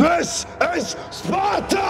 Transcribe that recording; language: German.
Es is Sparta!